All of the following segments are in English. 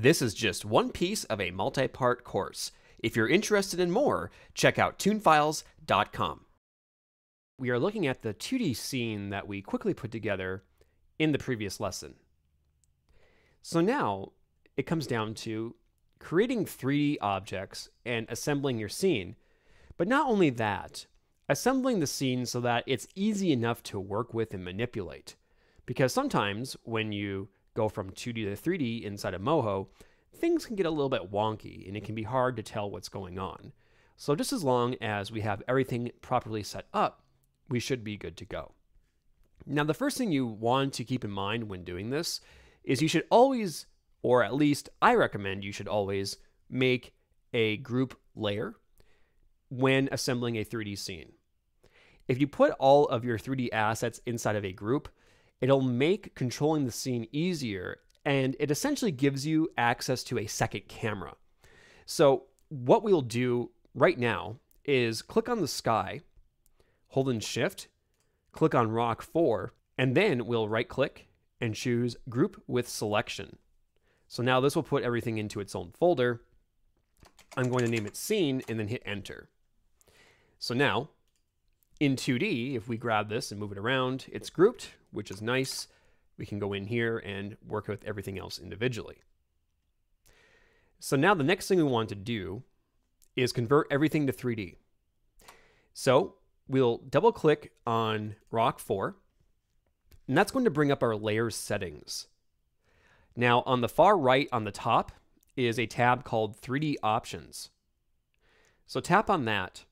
This is just one piece of a multi part course. If you're interested in more, check out toonfiles.com. We are looking at the 2D scene that we quickly put together in the previous lesson. So now it comes down to creating 3D objects and assembling your scene. But not only that, assembling the scene so that it's easy enough to work with and manipulate. Because sometimes when you go from 2D to 3D inside of Moho, things can get a little bit wonky and it can be hard to tell what's going on. So just as long as we have everything properly set up, we should be good to go. Now, the first thing you want to keep in mind when doing this is you should always, or at least I recommend you should always make a group layer when assembling a 3D scene. If you put all of your 3D assets inside of a group, it'll make controlling the scene easier and it essentially gives you access to a second camera. So, what we'll do right now is click on the sky, hold in shift, click on rock 4, and then we'll right click and choose group with selection. So now this will put everything into its own folder. I'm going to name it scene and then hit enter. So now in 2D, if we grab this and move it around, it's grouped, which is nice. We can go in here and work with everything else individually. So now the next thing we want to do is convert everything to 3D. So we'll double click on Rock 4, and that's going to bring up our layers settings. Now on the far right on the top is a tab called 3D Options. So tap on that,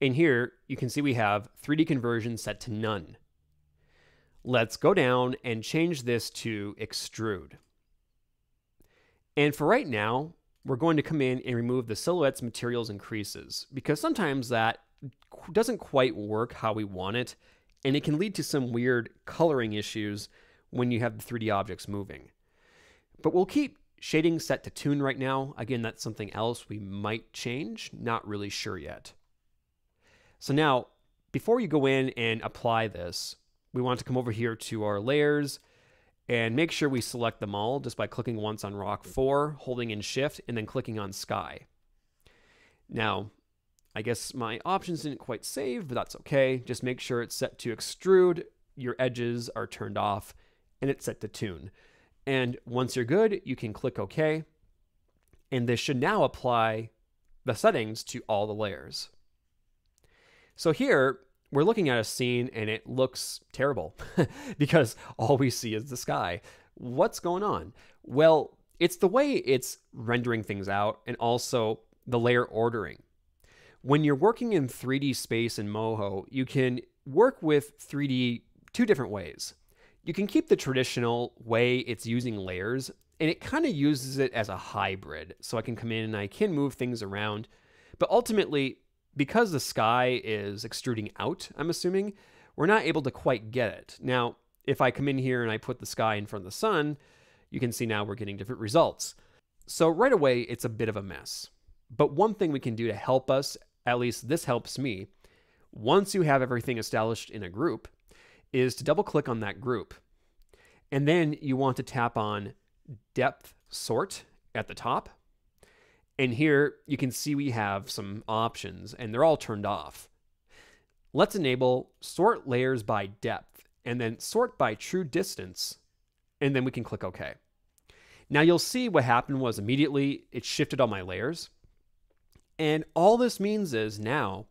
and here you can see we have 3D conversion set to none. Let's go down and change this to extrude. And for right now, we're going to come in and remove the silhouettes, materials, and creases because sometimes that doesn't quite work how we want it, and it can lead to some weird coloring issues when you have the 3D objects moving. But we'll keep shading set to toon right now. Again, that's something else we might change, not really sure yet. So now, before you go in and apply this, we want to come over here to our layers and make sure we select them all just by clicking once on rock 4, holding in shift, and then clicking on sky. Now, I guess my options didn't quite save, but that's okay. Just make sure it's set to extrude, your edges are turned off, and it's set to toon. And once you're good, you can click OK. And this should now apply the settings to all the layers. So here, we're looking at a scene and it looks terrible because all we see is the sky. What's going on? Well, it's the way it's rendering things out and also the layer ordering. When you're working in 3D space in Moho, you can work with 3D two different ways. You can keep the traditional way it's using layers, and it kind of uses it as a hybrid. So I can come in and I can move things around, but ultimately, because the sky is extruding out, I'm assuming, we're not able to quite get it. Now, if I come in here and I put the sky in front of the sun, you can see now we're getting different results. So right away, it's a bit of a mess. But one thing we can do to help us, at least this helps me, once you have everything established in a group, is to double click on that group. And then you want to tap on depth sort at the top and here you can see we have some options and they're all turned off. Let's enable sort layers by depth and then sort by true distance. And then we can click OK. Now you'll see what happened was immediately it shifted all my layers. And all this means is now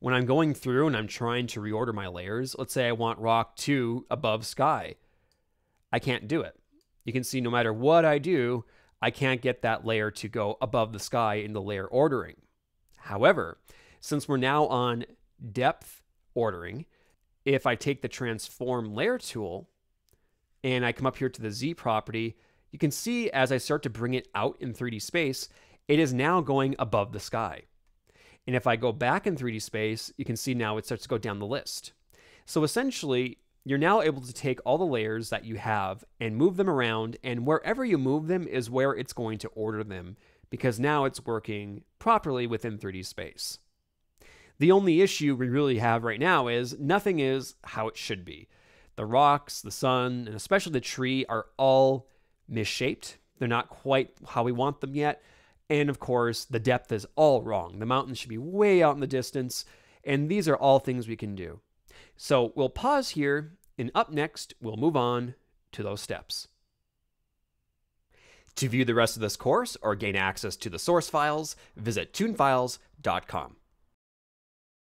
when I'm going through and I'm trying to reorder my layers, let's say I want rock 2 above sky, I can't do it. You can see no matter what I do, I can't get that layer to go above the sky in the layer ordering. However, since we're now on depth ordering, if I take the transform layer tool and I come up here to the Z property, you can see as I start to bring it out in 3D space, it is now going above the sky. And if I go back in 3D space, you can see now it starts to go down the list. So essentially, you're now able to take all the layers that you have and move them around, and wherever you move them is where it's going to order them because now it's working properly within 3D space. The only issue we really have right now is nothing is how it should be. The rocks, the sun, and especially the tree are all misshaped. They're not quite how we want them yet. And of course, the depth is all wrong. The mountains should be way out in the distance. And these are all things we can do. So we'll pause here, and up next, we'll move on to those steps. To view the rest of this course or gain access to the source files, visit toonfiles.com.